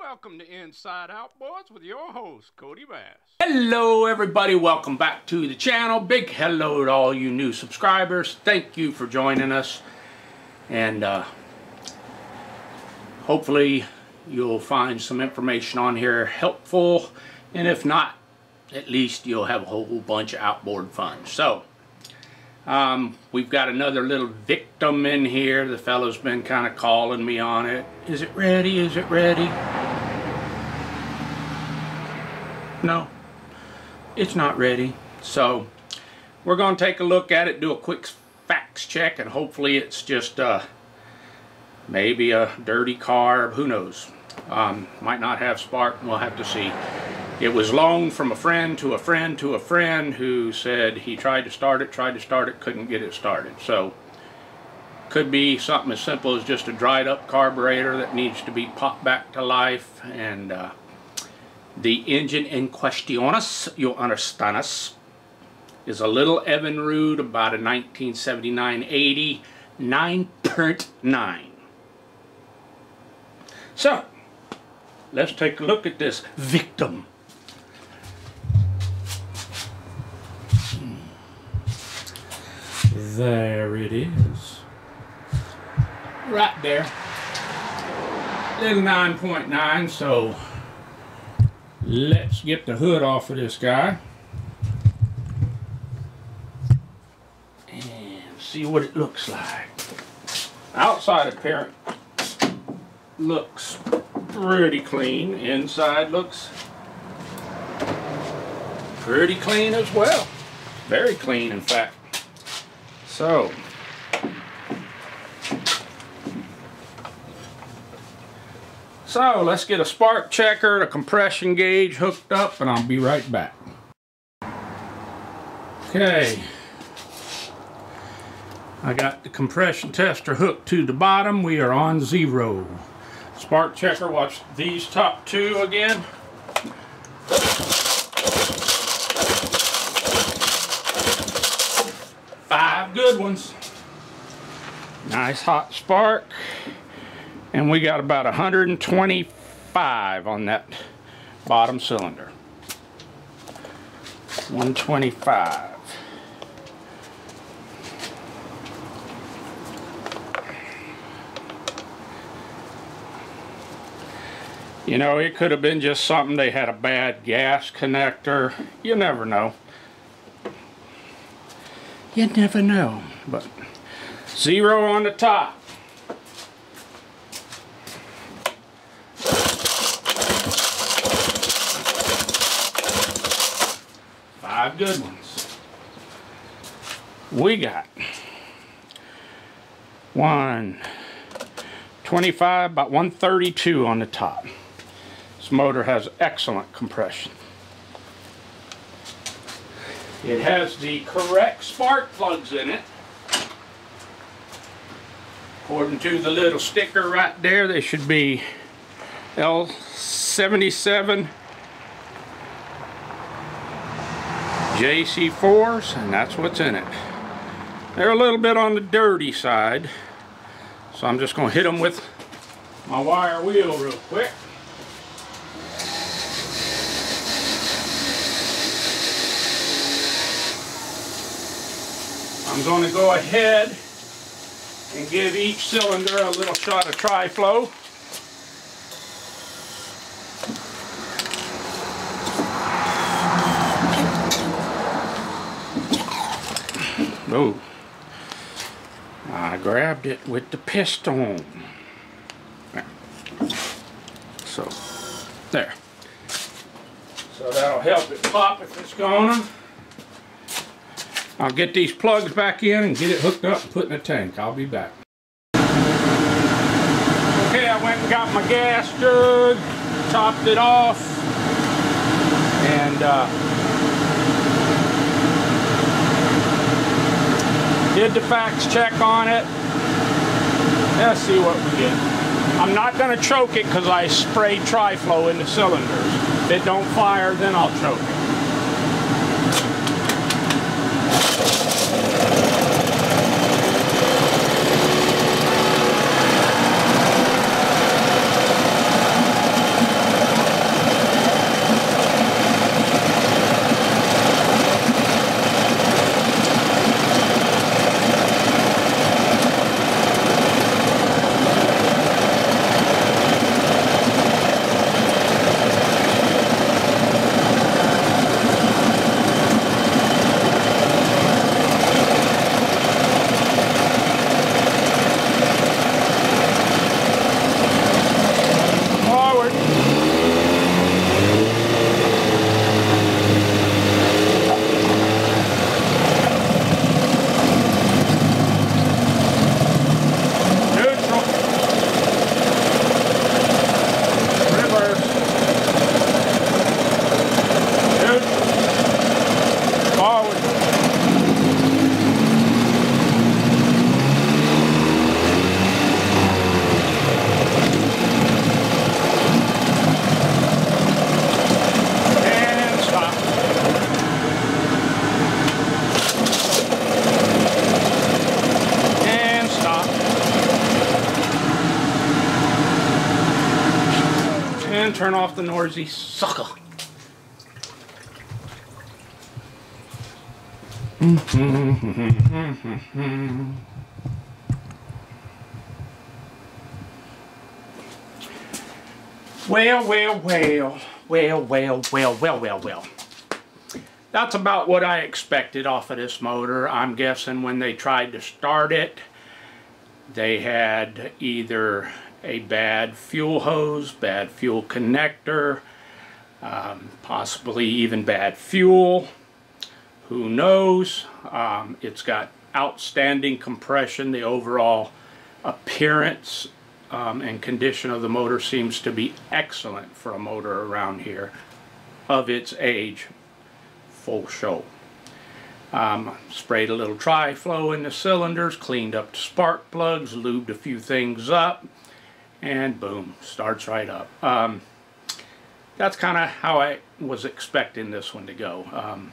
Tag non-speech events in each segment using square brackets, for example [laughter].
Welcome to Inside Outboards with your host, Cody Bass. Hello everybody, welcome back to the channel. Big hello to all you new subscribers. Thank you for joining us. And uh, hopefully you'll find some information on here helpful. And if not, at least you'll have a whole bunch of outboard fun. So, um, we've got another little victim in here. The fellow's been kind of calling me on it. Is it ready? Is it ready? No, it's not ready. So, we're going to take a look at it, do a quick facts check, and hopefully it's just uh, maybe a dirty carb. Who knows? Um, might not have spark. We'll have to see. It was loaned from a friend to a friend to a friend who said he tried to start it, tried to start it, couldn't get it started. So, could be something as simple as just a dried up carburetor that needs to be popped back to life. And uh, the engine in questiones, you'll understand us, is a little Evinrude about a 1979-80 9.9. So, let's take a look at this victim. Hmm. There it is. Right there. Little 9.9, .9, so let's get the hood off of this guy. And see what it looks like. Outside appearance looks pretty clean. Inside looks pretty clean as well. Very clean, in fact. So, so let's get a spark checker, a compression gauge hooked up, and I'll be right back. Okay. I got the compression tester hooked to the bottom. We are on zero. Spark checker, watch these top two again. Five good ones. Nice hot spark. And we got about 125 on that bottom cylinder. 125. You know, it could have been just something they had a bad gas connector. You never know. You never know. But zero on the top. Five good ones. We got one, 25, about 132 on the top. This motor has excellent compression. It has the correct spark plugs in it. According to the little sticker right there, they should be L77 JC4s, and that's what's in it. They're a little bit on the dirty side, so I'm just going to hit them with my wire wheel real quick. I'm going to go ahead and give each cylinder a little shot of tri-flow. Oh, I grabbed it with the piston. So, there. So that'll help it pop if it's gonna. I'll get these plugs back in and get it hooked up and put in a tank. I'll be back. Okay, I went and got my gas jug, topped it off, and uh, did the facts check on it. Let's see what we get. I'm not going to choke it because I sprayed Tri-Flow in the cylinders. If it don't fire, then I'll choke it. turn off the noisy sucker. Well, well, well, well, well, well, well, well, well. That's about what I expected off of this motor. I'm guessing when they tried to start it, they had either a bad fuel hose, bad fuel connector, um, possibly even bad fuel. Who knows? Um, it's got outstanding compression. The overall appearance um, and condition of the motor seems to be excellent for a motor around here of its age. Full show. Um, sprayed a little tri-flow in the cylinders, cleaned up the spark plugs, lubed a few things up, and boom, starts right up. Um, that's kind of how I was expecting this one to go. Um,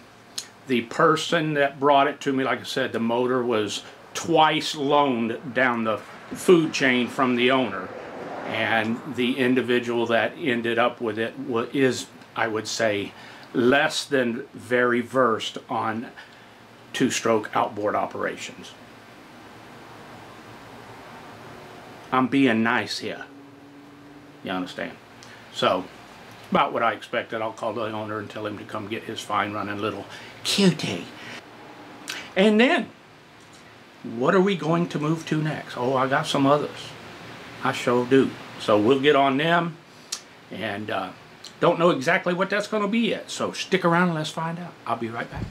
the person that brought it to me, like I said, the motor was twice loaned down the food chain from the owner. And the individual that ended up with it is, I would say, less than very versed on two-stroke outboard operations. I'm being nice here. You understand? So, about what I expected. I'll call the owner and tell him to come get his fine running little cutie. And then, what are we going to move to next? Oh, I got some others. I sure do. So we'll get on them. And uh, don't know exactly what that's going to be yet. So stick around and let's find out. I'll be right back.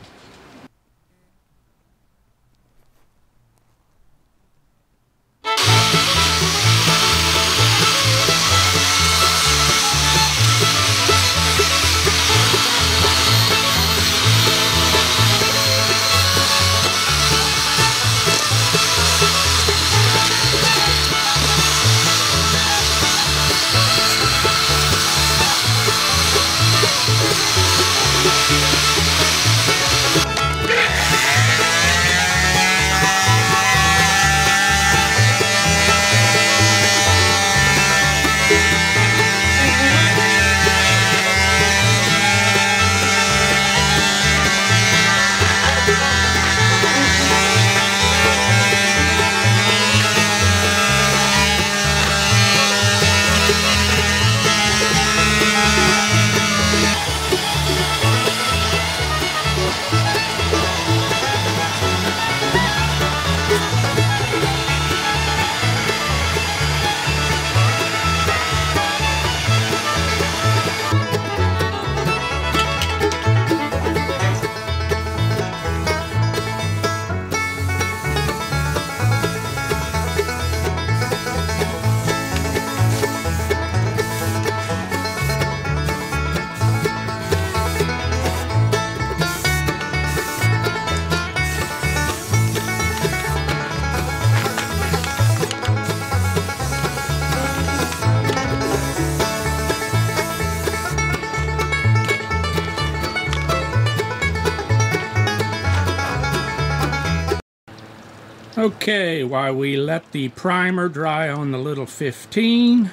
Okay, while we let the primer dry on the little 15,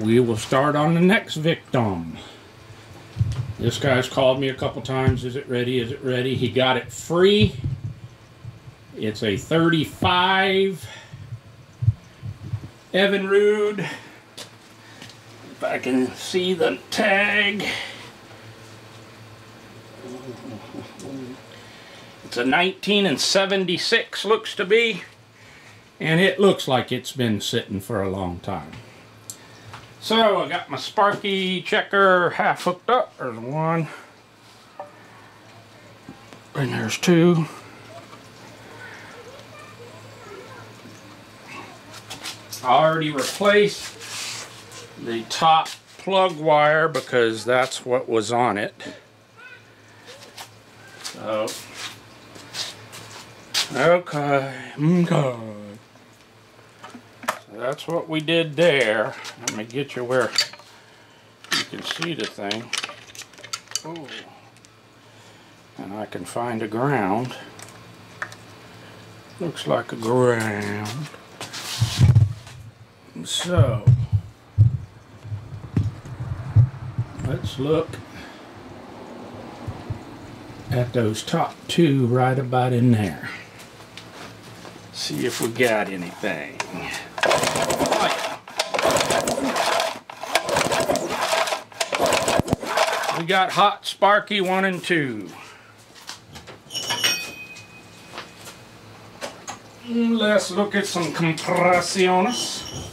we will start on the next victim. This guy's called me a couple times, is it ready, is it ready? He got it free. It's a 35 Evinrude. If I can see the tag. It's a 19 and 76 looks to be. And it looks like it's been sitting for a long time. So I got my Sparky checker half hooked up. There's one. And there's two. I already replaced the top plug wire because that's what was on it. So Okay, mm, okay. So that's what we did there. Let me get you where you can see the thing. Oh. And I can find a ground. Looks like a ground. So, let's look at those top two right about in there. See if we got anything. We got Hot Sparky 1 and 2. Let's look at some compressiones.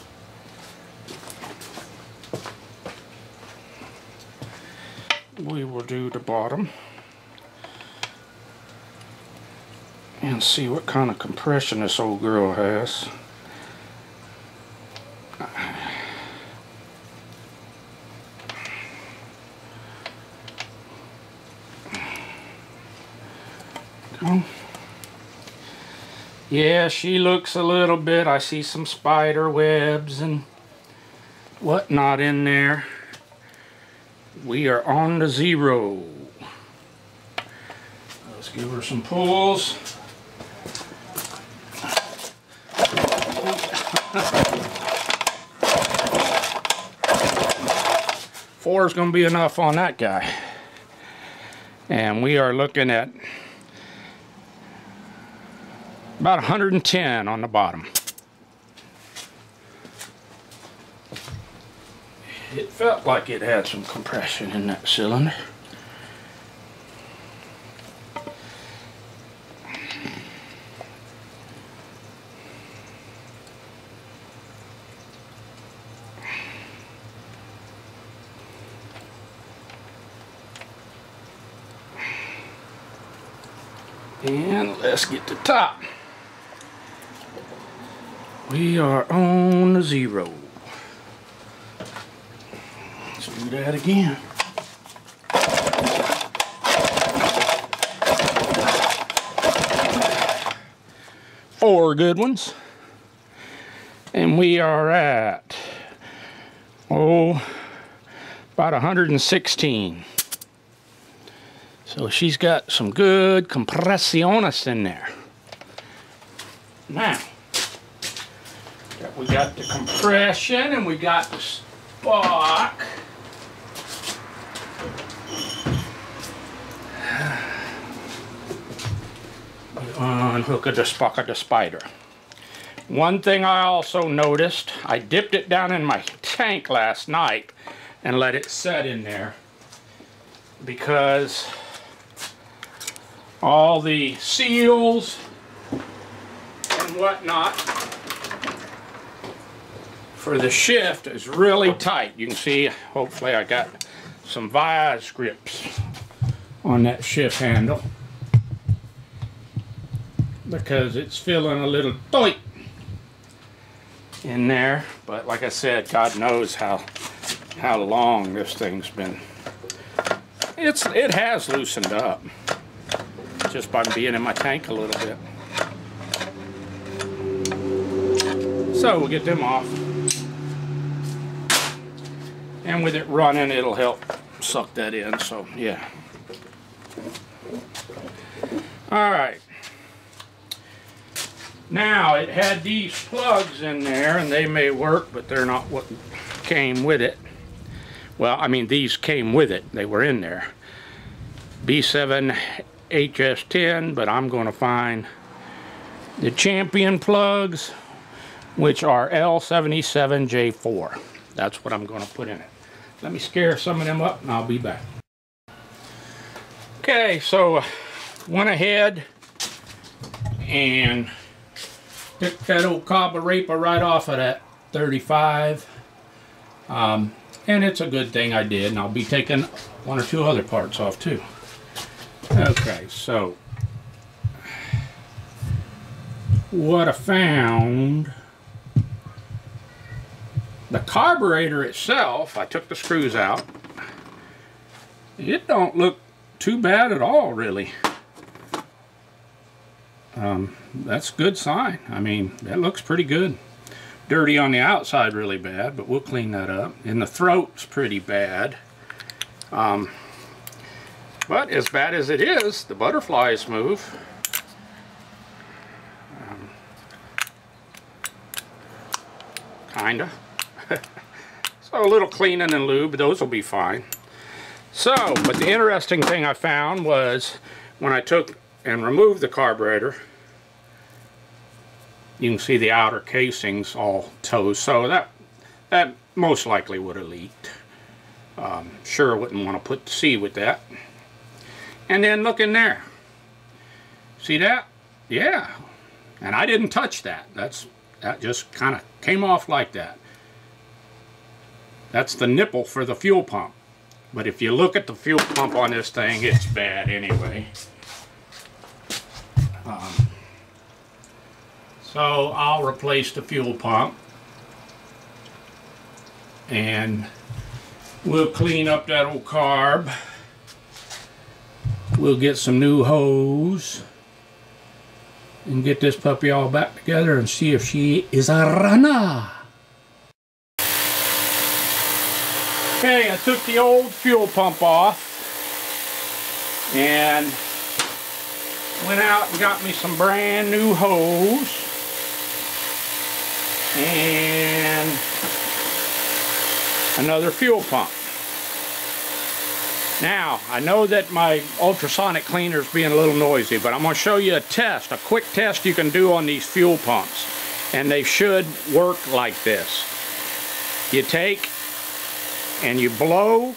We will do the bottom. And see what kind of compression this old girl has. Yeah, she looks a little bit. I see some spider webs and whatnot in there. We are on to zero. Let's give her some pulls. Four is going to be enough on that guy. And we are looking at about 110 on the bottom. It felt like it had some compression in that cylinder. And let's get to top. We are on the zero. Let's do that again. Four good ones. And we are at, oh, about 116. So she's got some good compressiones in there. Now, we got the compression and we got the spark. Unhook the spark of the spider. One thing I also noticed, I dipped it down in my tank last night and let it set in there because all the seals and whatnot for the shift is really tight. You can see, hopefully I got some vice grips on that shift handle because it's feeling a little tight in there. But like I said, God knows how how long this thing's been. It's it has loosened up just by being in my tank a little bit. So we'll get them off. And with it running, it'll help suck that in, so yeah. All right. Now, it had these plugs in there, and they may work, but they're not what came with it. Well, I mean, these came with it. They were in there. B7 HS10, but I'm going to find the Champion plugs, which are L77J4. That's what I'm going to put in it. Let me scare some of them up and I'll be back. Okay, so went ahead and took that old carburetor right off of that 35. Um, and it's a good thing I did, and I'll be taking one or two other parts off too. Okay, so what I found, the carburetor itself, I took the screws out. It don't look too bad at all, really. Um, that's good sign. I mean, that looks pretty good. Dirty on the outside really bad, but we'll clean that up. And the throat's pretty bad. Um, but as bad as it is, the butterflies move. Um, kinda. [laughs] so a little cleaning and lube, those will be fine. So, but the interesting thing I found was when I took and removed the carburetor, you can see the outer casings all toast. So that that most likely would have leaked. Um, sure wouldn't want to put C with that. And then look in there. See that? Yeah. And I didn't touch that. That's that just kind of came off like that. That's the nipple for the fuel pump. But if you look at the fuel pump on this thing, it's bad anyway. Um, so I'll replace the fuel pump. And we'll clean up that old carb. We'll get some new hose and get this puppy all back together and see if she is a runner. Okay, I took the old fuel pump off and went out and got me some brand new hose and another fuel pump. Now, I know that my ultrasonic cleaner is being a little noisy, but I'm going to show you a test, a quick test you can do on these fuel pumps. And they should work like this. You take and you blow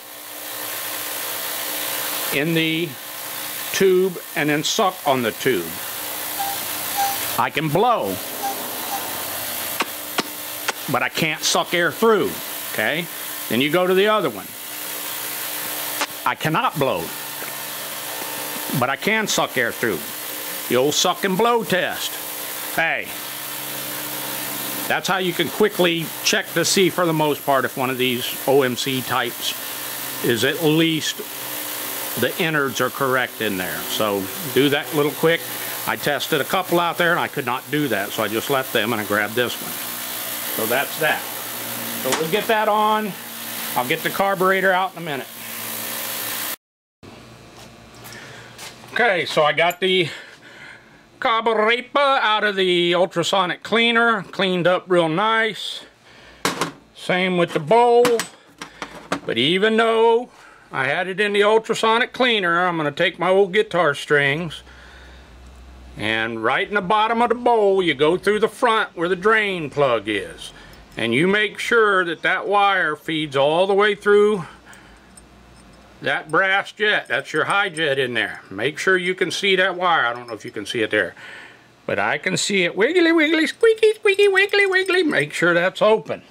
in the tube and then suck on the tube. I can blow, but I can't suck air through, okay? Then you go to the other one. I cannot blow, but I can suck air through. The old suck and blow test. Hey, that's how you can quickly check to see for the most part if one of these OMC types is at least the innards are correct in there. So do that little quick. I tested a couple out there and I could not do that, so I just left them and I grabbed this one. So that's that. So we'll get that on. I'll get the carburetor out in a minute. Okay, so I got the carburetor out of the ultrasonic cleaner, cleaned up real nice. Same with the bowl. But even though I had it in the ultrasonic cleaner, I'm going to take my old guitar strings and right in the bottom of the bowl you go through the front where the drain plug is. And you make sure that that wire feeds all the way through that brass jet, that's your high jet in there. Make sure you can see that wire. I don't know if you can see it there. But I can see it wiggly, wiggly, squeaky, squeaky, wiggly, wiggly. Make sure that's open.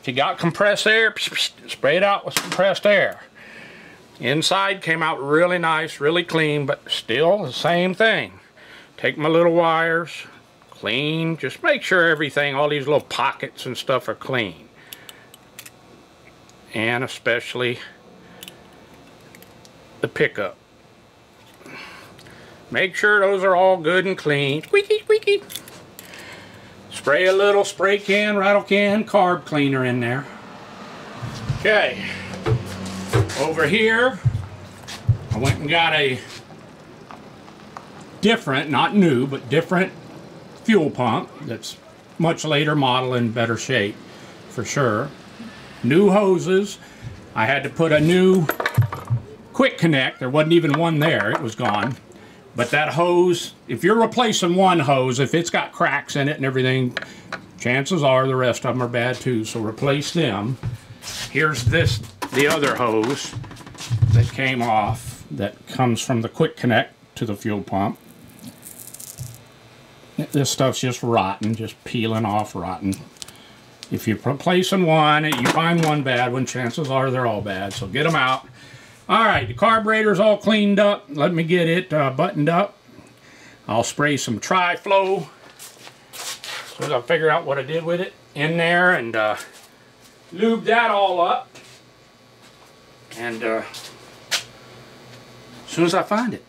If you got compressed air, psh, psh, spray it out with compressed air. Inside came out really nice, really clean, but still the same thing. Take my little wires, clean, just make sure everything, all these little pockets and stuff are clean. And especially the pickup. Make sure those are all good and clean. Squeaky, squeaky. Spray a little spray can, rattle can, carb cleaner in there. Okay. Over here, I went and got a different, not new, but different fuel pump that's much later model in better shape for sure. New hoses. I had to put a new quick connect. There wasn't even one there. It was gone. But that hose, if you're replacing one hose, if it's got cracks in it and everything, chances are the rest of them are bad too. So replace them. Here's this, the other hose that came off that comes from the quick connect to the fuel pump. This stuff's just rotten, just peeling off rotten. If you're replacing one, you find one bad one, chances are they're all bad. So get them out Alright, the carburetor's all cleaned up. Let me get it uh, buttoned up. I'll spray some Tri-Flow as I figure out what I did with it in there and uh, lube that all up. And uh, as soon as I find it.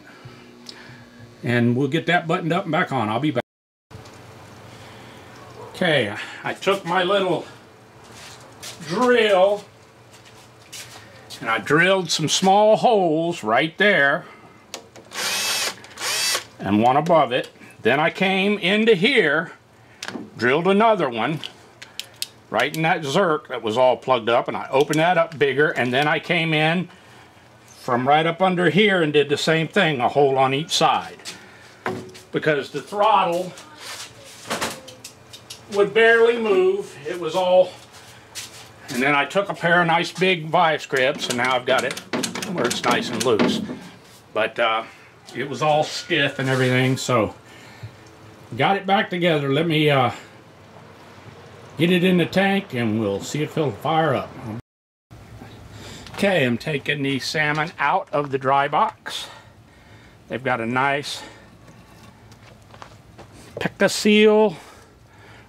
And we'll get that buttoned up and back on. I'll be back. Okay, I took my little drill and I drilled some small holes right there and one above it. Then I came into here, drilled another one right in that zerk that was all plugged up and I opened that up bigger and then I came in from right up under here and did the same thing, a hole on each side. Because the throttle would barely move. It was all, and then I took a pair of nice big vice grips and now I've got it where it's nice and loose. But uh, it was all stiff and everything, so got it back together. Let me uh, get it in the tank and we'll see if it'll fire up. Okay, I'm taking the salmon out of the dry box. They've got a nice seal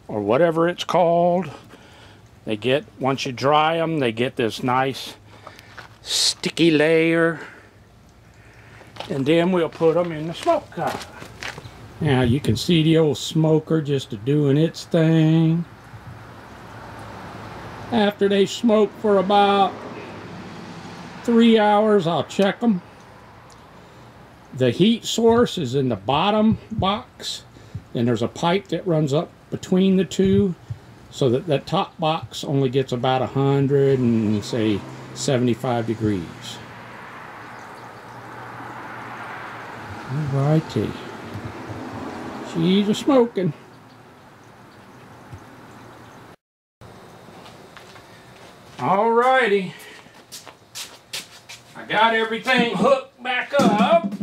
or whatever it's called. They get, once you dry them, they get this nice sticky layer. And then we'll put them in the smoke cup. Now you can see the old smoker just doing its thing. After they smoke for about three hours, I'll check them. The heat source is in the bottom box. and there's a pipe that runs up between the two so that that top box only gets about 100 and say 75 degrees. Alrighty. She's a smoking. Alrighty. I got everything hooked back up.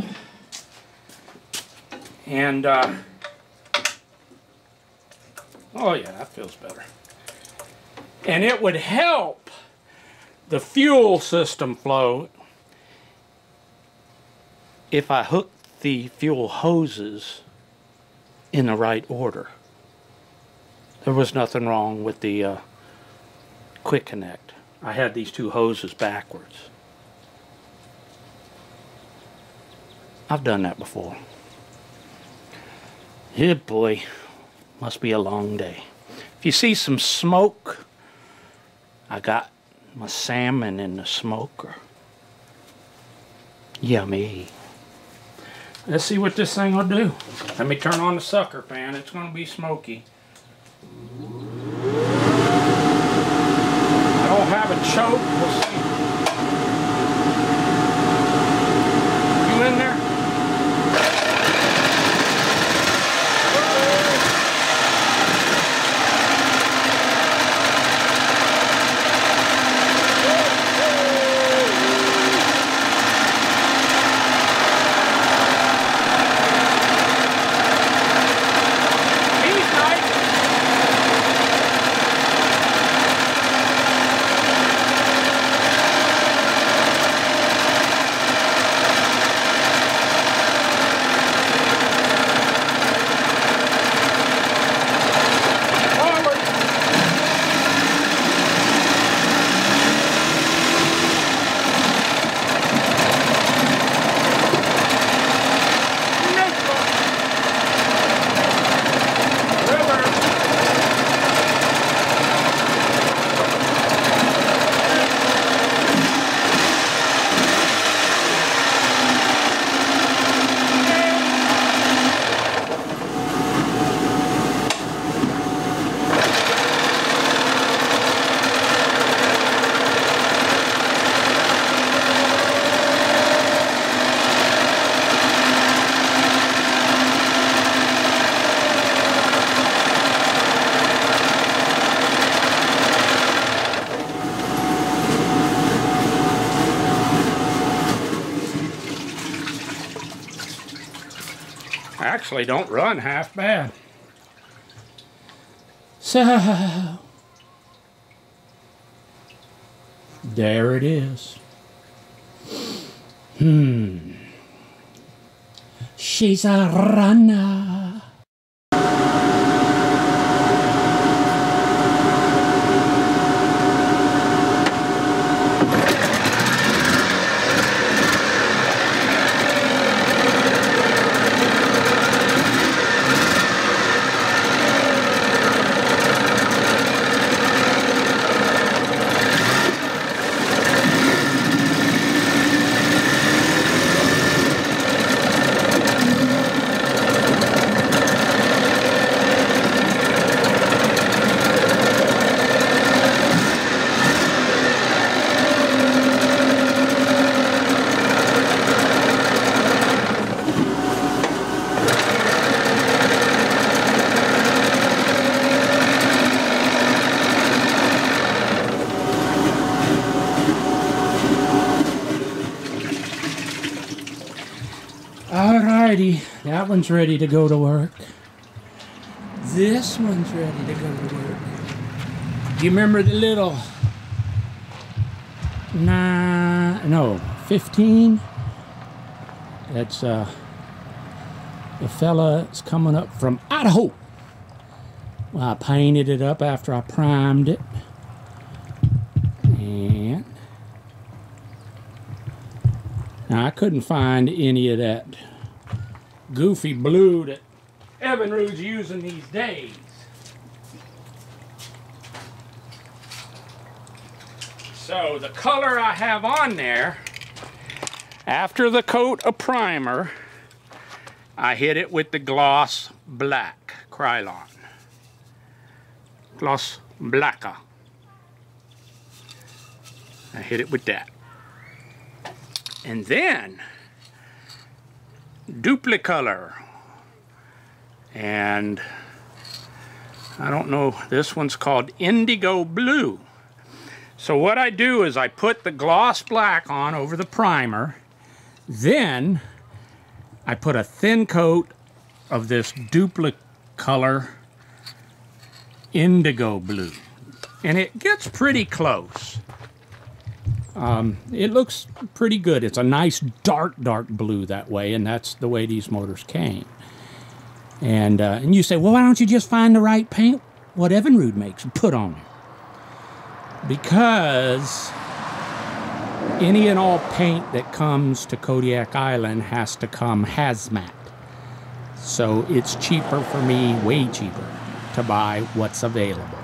And uh, Oh yeah, that feels better. And it would help the fuel system flow if I hooked the fuel hoses in the right order. There was nothing wrong with the uh, quick connect. I had these two hoses backwards. I've done that before. Yeah, boy. Must be a long day. If you see some smoke, I got my salmon in the smoker. Yummy. Let's see what this thing will do. Let me turn on the sucker fan. It's going to be smoky. I don't have a choke. We'll see. You in there? Actually don't run half bad. So, there it is. Hmm. She's a runner. Alrighty, that one's ready to go to work. This one's ready to go to work. Do you remember the little nine, no, 15? That's uh, the fella is coming up from Idaho. Well, I painted it up after I primed it. And now I couldn't find any of that goofy blue that Evinrude's using these days. So the color I have on there, after the coat of primer, I hit it with the gloss black Krylon. Gloss blacka. I hit it with that. And then Dupli-Color and I don't know this one's called indigo blue. So what I do is I put the gloss black on over the primer. Then I put a thin coat of this Dupli-Color indigo blue. And it gets pretty close um, it looks pretty good. It's a nice dark, dark blue that way, and that's the way these motors came. And uh, and you say, well, why don't you just find the right paint, what Evinrude makes, and put on it? Because any and all paint that comes to Kodiak Island has to come hazmat. So it's cheaper for me, way cheaper, to buy what's available.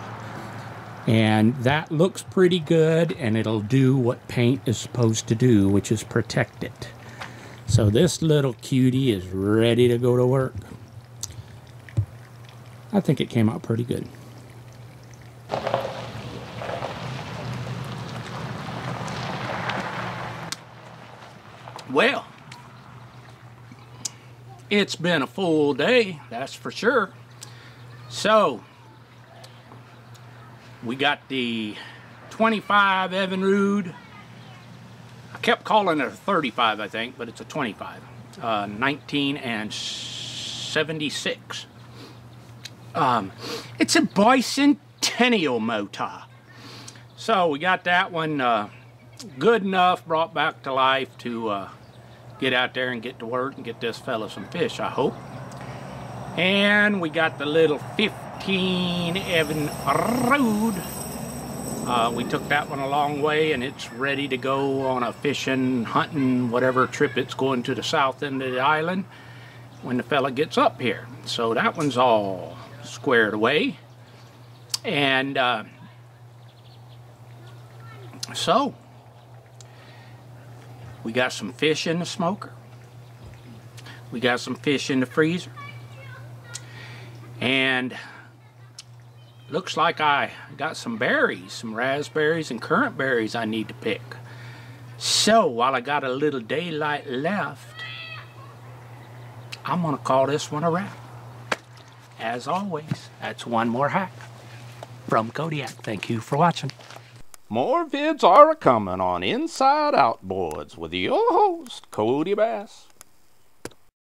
And that looks pretty good and it'll do what paint is supposed to do, which is protect it. So this little cutie is ready to go to work. I think it came out pretty good. Well, it's been a full day, that's for sure. So, we got the 25 Evinrude. I kept calling it a 35, I think, but it's a 25. Uh, 19 and 76. Um, it's a bicentennial motor. So we got that one uh, good enough, brought back to life to uh, get out there and get to work and get this fella some fish, I hope. And we got the little 50 Keen Evan Road. Uh, we took that one a long way and it's ready to go on a fishing, hunting, whatever trip it's going to the south end of the island when the fella gets up here. So that one's all squared away. And uh, so we got some fish in the smoker. We got some fish in the freezer. And looks like I got some berries, some raspberries and currant berries I need to pick. So while I got a little daylight left, I'm gonna call this one a wrap. As always, that's one more hack from Kodiak. Thank you for watching. More vids are a coming on Inside Outboards with your host, Cody Bass.